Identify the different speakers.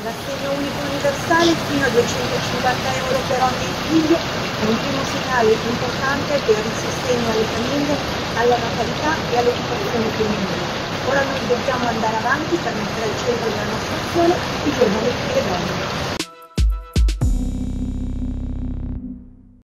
Speaker 1: L'assegno unico universale fino a 250 euro per ogni figlio è un primo segnale importante per il sostegno alle famiglie, alla natalità e all'occupazione femminile. Ora noi dobbiamo andare avanti per mettere al centro della nostra azione.